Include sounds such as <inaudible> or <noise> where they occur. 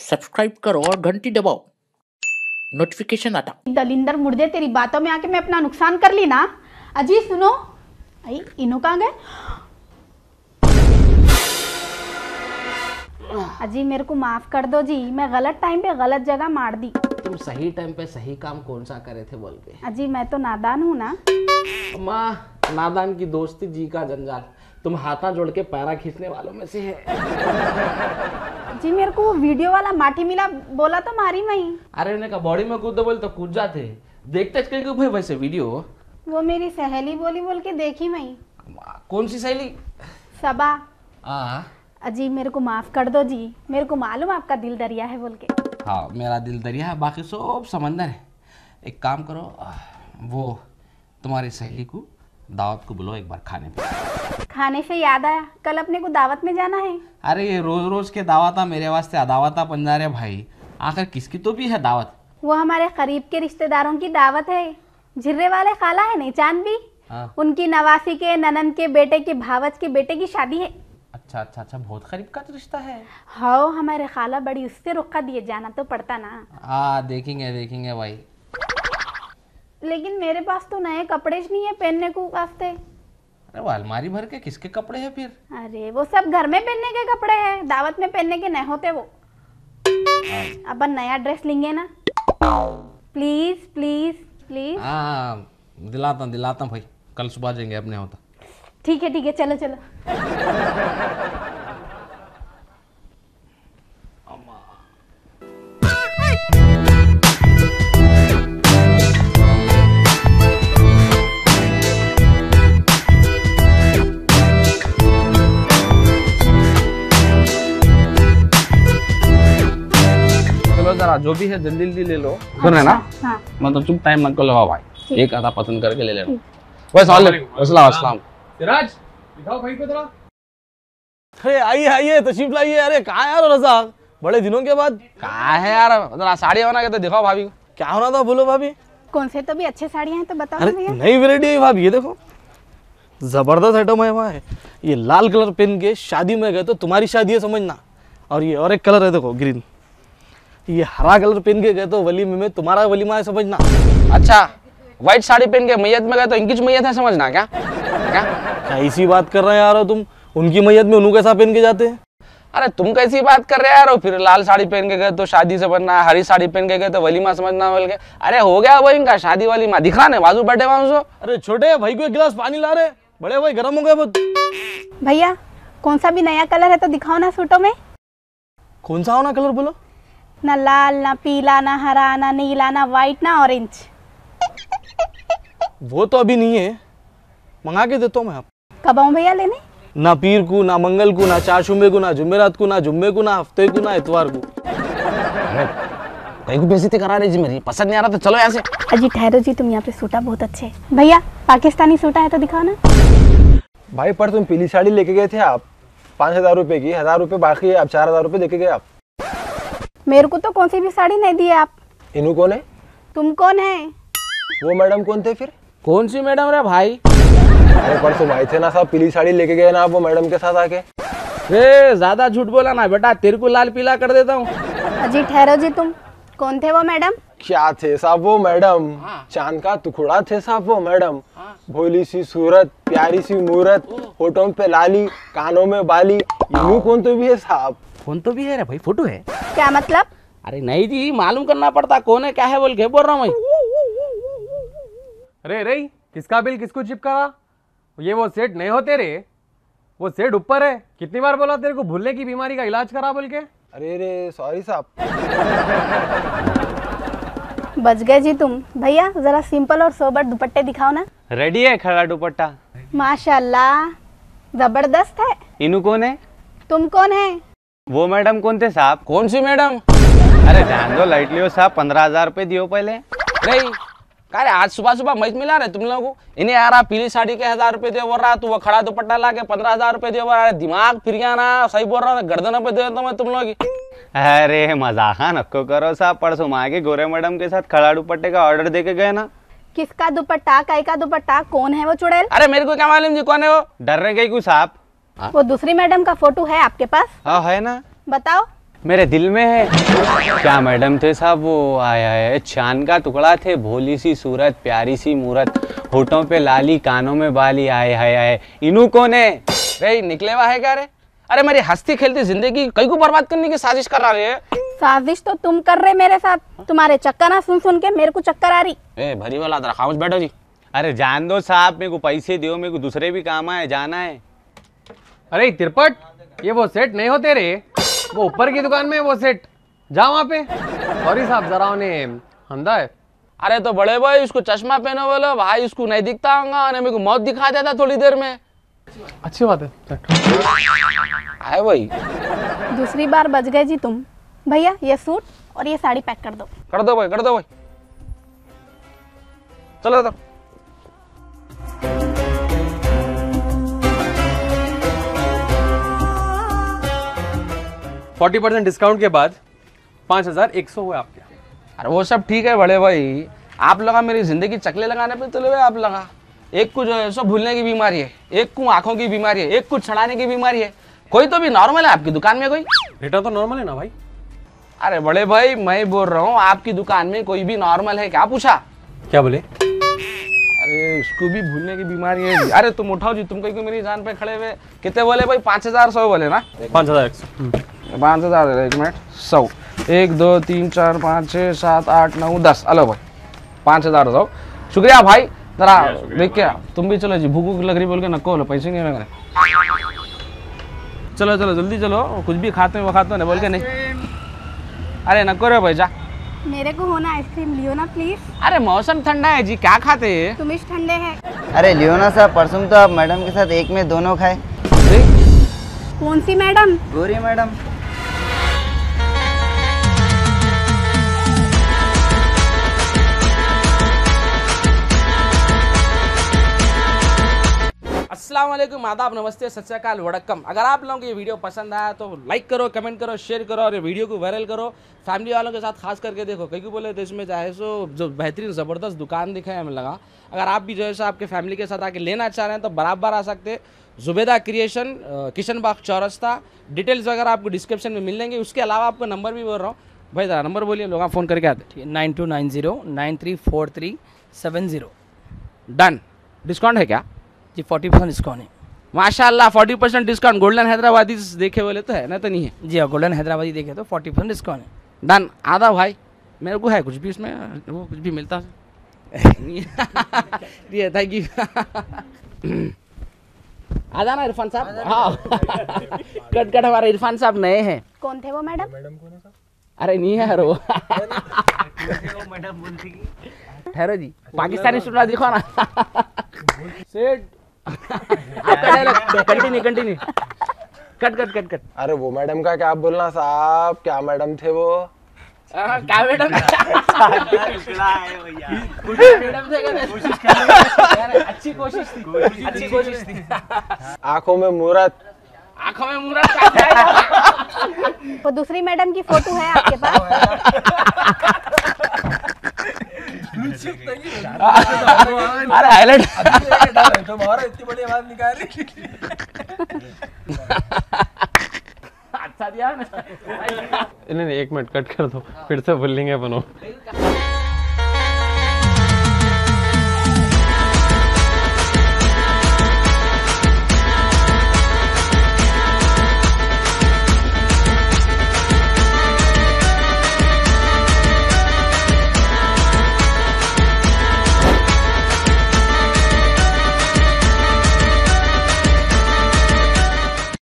Subscribe करो और घंटी दबाओ। नोटिफिकेशन आता। दलिंदर मुर्दे तेरी बातों में आके मैं अपना नुकसान कर ली ना? अजी सुनो। आई इनो कहाँ गए? अजी मेरे को माफ़ कर दो जी। मैं गलत टाइम पे गलत जगह मार दी। तुम सही टाइम पे सही काम कौन सा करे थे बोल के? अजी मैं तो नादान हूँ ना। अम्मा नादान की दोस्ती जी का जंजाल। तुम हाथा जोड़ के पैरा खींचने वालों में से है। जी मेरे को वो वीडियो वाला माटी मिला बोला तो मारी मैं अरे उन्हें कहा बॉडी में कूद दो बोले तो कूद जाते देखते कहीं को भाई वैसे वीडियो। वो मेरी सहेली बोली बोल के देखी मैं कौन सी सहेली? सबा। हाँ अजी मेरे को माफ़ कर दो जी। मेरे को मालूम आपका दिल दरिया है बोल के। हाँ मेरा दिल दरिया है बाकी सब समंदर है। एक काम करो वो तुम्हारी सहेली को दावत को बुलाओ एक बार खाने पे। खाने से याद आया कल अपने को दावत में जाना है। अरे ये रोज रोज के दावता मेरे वास्ते अदावता बन जा रहे भाई। आखिर किसकी तो भी है दावत? वो हमारे करीब के रिश्तेदारों की दावत है। झिर्रे वाले खाला है नहीं चाँद भी हाँ। उनकी नवासी के ननन के बेटे के भावच के बेटे की शादी है। अच्छा अच्छा अच्छा बहुत करीब का तो रिश्ता है। हाँ हमारे खाला बड़ी उससे रुखा दिए जाना तो पड़ता ना। हाँ देखेंगे देखेंगे भाई। लेकिन मेरे पास तो नए कपड़े ही नहीं है पहनने को वास्ते। अरे वो अलमारी भर के किसके कपड़े हैं फिर? अरे वो सब घर में पहनने के कपड़े हैं दावत में पहनने के नहीं होते वो। अपन नया ड्रेस लेंगे ना। Please please please. हाँ दिलाता दिलाता भाई कल सुबह जाएँगे अपने होता। ठीक है ठीक है चलो चलो। चलो जरा जो भी है जल्दी जल्दी ले। लो सुन रहे ना? हाँ मतलब चुप टाइम मत को लगाओ भाई। एक आधा पसंद करके ले लेना। वैसे अस्सलाम। अस्सलाम। सिराज दिखाओ भाई को जरा। अरे आइए आइए तशरीफ़ लाइए। अरे कहाँ यार रजाक? बड़े दिनों के बाद। कहा है यार? जरा साड़ी होना कहते दिखाओ भाभी को। क्या होना था बोलो भाभी। कौन से? तो भी अच्छे साड़ियाँ हैं तो बताओ अरे नई वेरायटी है भाभी ये देखो। ज़बरदस्त आइटम है वहाँ है। ये लाल कलर पहन के शादी में गए तो तुम्हारी शादी है समझना। और ये और एक कलर है देखो ग्रीन ये हरा कलर पहन के गए तो वलीमे में तुम्हारा वलीमा है समझना। अच्छा व्हाइट साड़ी पहन के मैयत में गए तो इनकी मैयत है समझना क्या? क्या? क्या इसी बात कर रहे हैं यार तुम? उनकी मैयत में उन्हों कैसा पहन के जाते हैं? अरे तुम कैसी बात कर रहे हैं यार फिर लाल साड़ी पहन के गए तो शादी से बनना हरी साड़ी पहन के गए तो वलीमा समझना बोल के। अरे हो गया वो इनका शादी वालीमा दिखा ने बाजू बैठे वहाँ सो अरे छोटे भाई को एक गिलास पानी ला रहे बड़े भाई गर्म हो गए बहुत। भैया कौन सा भी नया कलर है तो दिखाओ ना सूटों में। कौन सा होना कलर बोलो? ना लाल ना पीला ना हरा ना नीला ना वाइट ना ऑरेंज वो तो अभी नहीं है। मंगा के देता हूँ मैं आप। कब आऊँ भैया लेने? ना पीर को ना मंगल को ना चारशुमे को ना जुमेरात को ना जुम्मे को ना हफ़्ते को ना इतवार को। कहीं को बेइज्जती करा रही जी मेरी? पसंद नहीं आ रहा तो चलो यहाँ से। अजी ठहरो जी तुम यहाँ पे सूटा बहुत अच्छे हैं। भैया पाकिस्तानी सूटा है तो दिखाओ ना भाई पर तुम पीली साड़ी लेके गए थे आप। पाँच हज़ार रुपए की हज़ार रुपए बाकी है अब चार हज़ार रुपए देके गए आप। मेरे को तो कौन सी भी साड़ी नहीं दी आप। इनू कौन है? तुम कौन है? वो मैडम कौन थे फिर? कौन सी मैडम रे भाई? अरे पर तुम आए थे ना साहब पीली साड़ी लेके गए ना आप वो मैडम के साथ आके। रे ज़्यादा झूठ बोला ना बेटा तेरे को लाल पीला कर देता हूँ। अजी ठहरो जी तुम। कौन थे वो मैडम? क्या थे साहब वो मैडम? चाँद का टुकड़ा थे साहब वो मैडम। भोली सी सूरत प्यारी सी मूरत होठों पे लाली कानों में बाली। यूँ कौन तो भी है साहब? फ़ोन तो भी है रे भाई फ़ोटो है। क्या मतलब? अरे नहीं जी मालूम करना पड़ता कौन है क्या है बोल के बोल रहा हूँ अरे रे किसका बिल किसको चिपका ये वो सेट नहीं होते रे। वो सेट ऊपर है। कितनी बार बोला तेरे को भूलने की बीमारी का इलाज करा बोल के? अरे रे सॉरी साहब। बच गए जी तुम। भैया जरा सिंपल और सोबर दुपट्टे दिखाओ ना। रेडी है खड़ा दुपट्टा? माशाल्लाह ज़बरदस्त है। इनू कौन है? तुम कौन है? वो मैडम कौन थे साहब? कौन सी मैडम? अरे ध्यान दो लाइट लियो साहब पंद्रह हज़ार रुपए दियो पहले। नहीं कह रहे आज सुबह सुबह मैच मिला रहे तुम लोगों को? इन्हें आ रहा पीली साड़ी के हज़ार रुपए दे बोल रहा तू वो खड़ा दुपट्टा ला के पंद्रह हज़ार रुपए दे बोल रहा दिमाग फिर गया ना सही बोल रहा हूँ गर्दन पे दे देता मैं तुम लोग की। अरे मजाका नको करो साहब परसों माँ के गोरे मैडम के साथ खड़ा दुपट्टे का ऑर्डर दे के गए ना। किसका दुपट्टा कई का दुपट्टा कौन है वो चुड़ैल? अरे मेरे को क्या मालूम जी कौन है वो? डर रहे गई कुछ साहब? वो दूसरी मैडम का फ़ोटो है आपके पास? हाँ है ना। बताओ। मेरे दिल में है। क्या मैडम थे साहब? वो आया है। चाँद का टुकड़ा थे भोली सी सूरत प्यारी सी मूरत। होठों पे लाली कानों में बाली। आए हाय आए। इनू कौन है? रे निकले हुआ है क्या रे? अरे मेरी हस्ती खेलती ज़िंदगी कई को बर्बाद करने की साजिश कर रहा है साजिश तो तुम कर रहे मेरे साथ। तुम्हारे चक्कर ना सुन सुन के मेरे को चक्कर आ रही। ए भरी वाला खामोश बैठो जी। अरे जान दो साहब मेरे को पैसे दो मेरे को दूसरे भी काम आए जाना है। अरे तिरपट ये वो सेट नहीं होते रे वो ऊपर की दुकान में वो सेट जा वहाँ पे। सॉरी साहब जरा उन्हें हंदा है। अरे तो बड़े भाई उसको चश्मा पहनो बोलो भाई उसको नहीं दिखता होगा और मेरे को मौत दिखा देता थोड़ी देर में। अच्छी बात है। है वही दूसरी बार बच गए जी तुम। भैया ये सूट और ये साड़ी पैक कर दो। कर दो भाई कर दो भाई। चलो तो। फोर्टी परसेंट डिस्काउंट के बाद पाँच हज़ार एक सौ हुए आपके। अरे वो सब ठीक है बड़े भाई। आप लगा मेरी ज़िंदगी चकले लगाने पे चले हुए आप लगा। एक को जो है सो भूलने की बीमारी है एक को आँखों की बीमारी है एक को छड़ाने की बीमारी है। कोई तो भी नॉर्मल है आपकी दुकान में कोई? बेटा तो नॉर्मल है ना भाई। अरे बड़े भाई मैं बोल रहा हूँ आपकी दुकान में कोई भी नॉर्मल है क्या? पूछा। क्या बोले? इसको भी भूलने की बीमारी है अरे तुम उठाओ जी तुम कहीं को मेरी जान पे खड़े हुए? कितने बोले भाई? पाँच हज़ार सौ बोले ना? पाँच हज़ार सौ। पाँच हज़ार एक मिनट सौ। एक दो तीन चार पाँच छः सात आठ नौ दस। अलो भाई पाँच हज़ार सौ। शुक्रिया भाई जरा देख के तुम भी चलो जी भूख लग रही बोल के नको लो पैसे नहीं लग चलो चलो जल्दी चलो कुछ भी खाते हैं वो खाते हैं बोल के नहीं। अरे नको रे भाई जा। मेरे को होना आइसक्रीम लियो ना प्लीज़। अरे मौसम ठंडा है जी क्या खाते है? तुम इस ठंडे है। अरे लियो ना साहब परसों तो आप मैडम के साथ एक में दोनों खाए। कौन सी मैडम? गोरी मैडम। अस्सलाम वालेकुम आदाब नमस्ते सत श्री अकाल वड़क्कम। अगर आप लोगों को ये वीडियो पसंद आया तो लाइक करो कमेंट करो शेयर करो और ये वीडियो को वायरल करो। फैमिली वालों के साथ खास करके देखो क्योंकि बोले तो इसमें चाहे सो जो बेहतरीन ज़बरदस्त दुकान दिखे हमें लगा। अगर आप भी जो है सो आपके फैमिली के साथ आके लेना चाह रहे हैं तो बराबर आ सकते जुबेदा क्रिएशन किशन बाग चौरस्ता। डिटेल्स वगैरह आपको डिस्क्रिप्शन में मिल लेंगे उसके अलावा आपको नंबर भी बोल रहा हूँ। भाई ज़रा नंबर बोलिए लोग फ़ोन करके आते nine two nine zero nine three four three seven zero done discount है क्या? जी फोर्टी परसेंट डिस्काउंट है। माशाल्लाह forty percent discount golden Hyderabadi देखे बोले तो है ना तो नहीं है। जी हाँ गोल्डन हैदराबादी देखे तो फोर्टी परसेंट डिस्काउंट है। डन आधा भाई मेरे को है कुछ भी इसमें वो कुछ भी मिलता है। <laughs> थैंक यू <clears throat> आ जाना इरफान साहब। हाँ। <laughs> कट कट हमारे इरफान साहब नए हैं। कौन थे वो मैडम? अरे नहीं है यार वो। <laughs> ठहरो जी पाकिस्तानी सुनना दिखो ना सेठ। Continue continue cut cut cut cut अरे वो मैडम का क्या बोलना साहब? क्या मैडम थे वो? क्या मैडम? मैडम थे अच्छी कोशिश थी। अच्छी कोशिश थी। आँखों में मूरत। आँखों में मुरा क्या है? वो दूसरी मैडम की फ़ोटो है आपके पास? <laughs> अरे हाईलाइट अच्छा दिया ना नहीं नहीं एक मिनट कट कर दो। फिर से बोलेंगे बनो।